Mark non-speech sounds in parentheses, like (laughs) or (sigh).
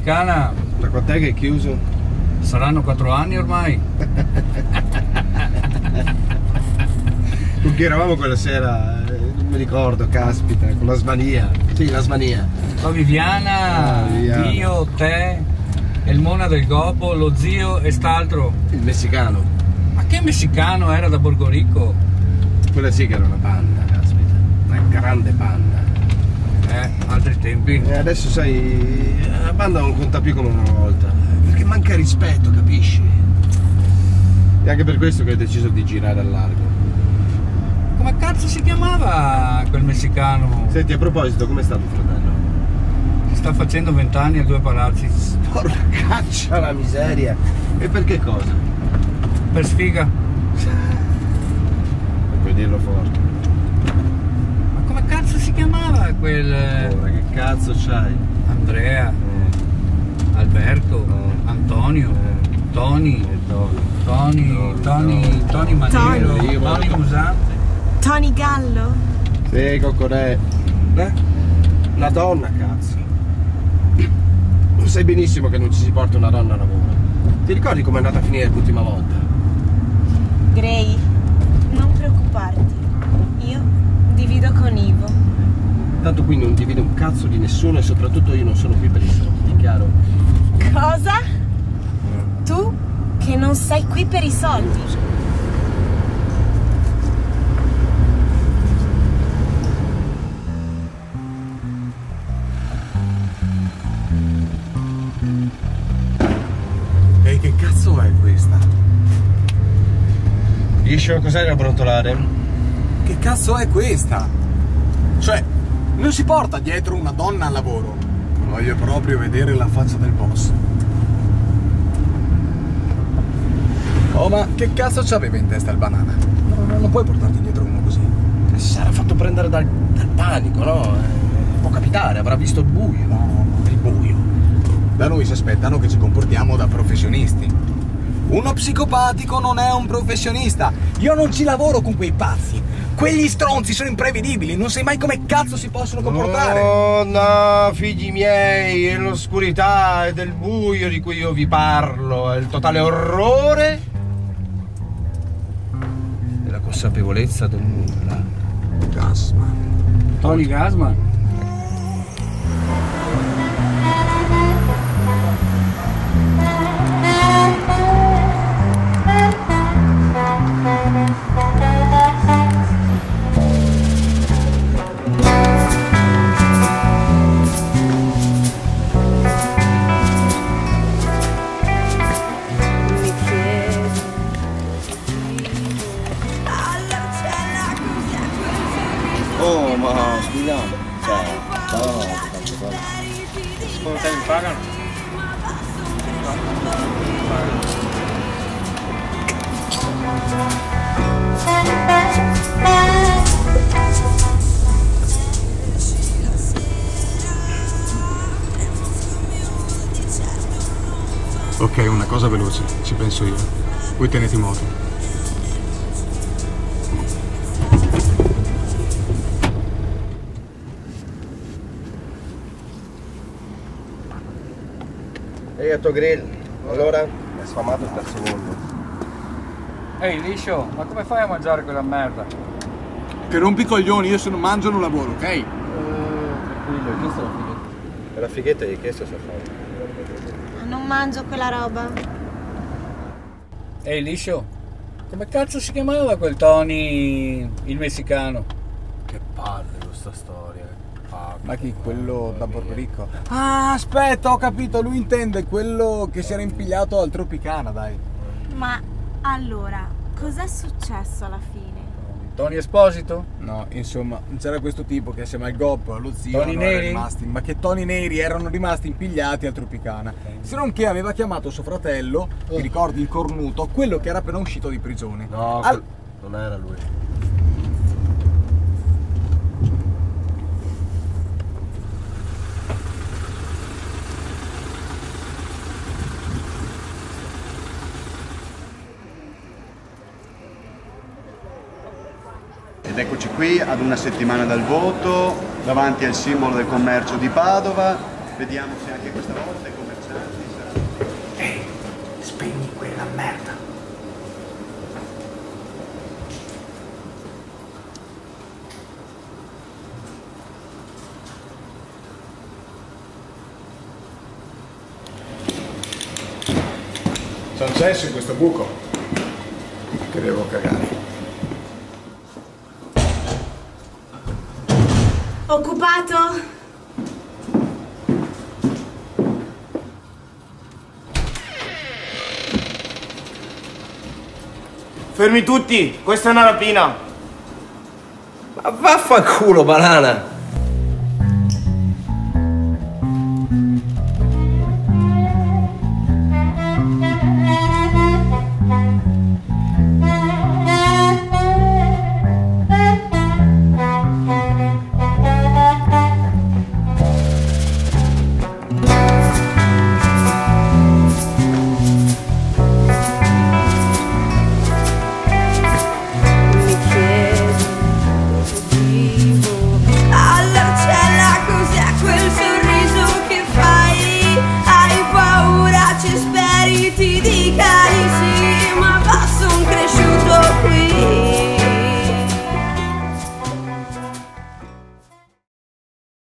Il Tropicana Da quant'è che è chiuso? saranno quattro anni ormai. (laughs) Con chi eravamo quella sera? Non mi ricordo, caspita, con la smania. Sì, la smania. La Viviana, Ah, Viviana. io, te, il Mona del Gopo, lo zio e st'altro. Il messicano. Ma che messicano era da Borgorico? Quella sì che era una banda, caspita. Una grande banda. Eh, altri tempi. E adesso sai, la banda non conta più come una volta. Perché manca rispetto, capisci? E anche per questo che ho deciso di girare al largo. Come cazzo si chiamava quel messicano? Senti, a proposito, com'è stato fratello? Si sta facendo vent'anni a due palazzi. Porca caccia la miseria! E per che cosa? Per sfiga. Non (laughs) puoi dirlo forte. Come cazzo si chiamava quel... eh, Ora, che cazzo c'hai? Andrea, Alberto, Antonio, Tony, Tony, Tony, Tony, Tony Maniero, Tony. Tony Musante. Tony Gallo? Sì, coccorè. Eh? Una donna, cazzo. Lo sai benissimo che non ci si porta una donna a lavoro. Ti ricordi com'è andata a finire l'ultima volta? Gray, non preoccuparti. Io divido con Ivo. Tanto qui non divide un cazzo di nessuno e soprattutto io non sono qui per i soldi, chiaro? Cosa? Tu che non sei qui per i soldi? Ehi, che cazzo è questa? Riesci a cos'è da brontolare? Che cazzo è questa? Cioè, non si porta dietro una donna al lavoro. Voglio proprio vedere la faccia del boss. Oh, ma che cazzo c'aveva in testa il banana? No, no, non puoi portarti dietro uno così. Si sarà fatto prendere dal, dal panico, no? Eh, può capitare, avrà visto il buio. No, il buio. Da noi si aspettano che ci comportiamo da professionisti. Uno psicopatico non è un professionista. Io non ci lavoro con quei pazzi. Quegli stronzi sono imprevedibili, non sai mai come cazzo si possono comportare. No, no, figli miei, è l'oscurità e del buio di cui io vi parlo, è il totale orrore e la consapevolezza del nulla. Gasman. Tony Gasman. Ma scusiamo, cioè, no, tante cose. Secondo te mi pagano? Ok, una cosa veloce, ci penso io. Voi tenete moto. Ehi, Grill, allora? È sfamato il terzo mondo. Ehi liscio, ma come fai a mangiare quella merda? Che rompi coglioni, io se non mangio non lavoro, ok? Tranquillo, questa è la fighetta. La fighetta di che sto fare? Non mangio quella roba. Ehi liscio, come cazzo si chiamava quel Tony, il messicano? Che palle questa storia. Ma chi? Quello da Borgo Ricco? Ah, aspetta, ho capito, lui intende quello che si era impigliato al Tropicana, dai. Ma allora, cos'è successo alla fine? Tony Esposito? No, insomma, c'era questo tipo che assieme al Goppo e allo zio erano Neri? rimasti, ma che Toni Neri erano rimasti impigliati al Tropicana. Se non che aveva chiamato suo fratello, ti ricordi il cornuto, quello che era appena uscito di prigione. No, Al- non era lui. Eccoci qui ad una settimana dal voto, davanti al simbolo del commercio di Padova. Vediamo se anche questa volta i commercianti saranno... Ehi, spegni quella merda. C'è un cesso in questo buco. Che devo cagare. Occupato? Fermi tutti, questa è una rapina. Ma vaffanculo, banana!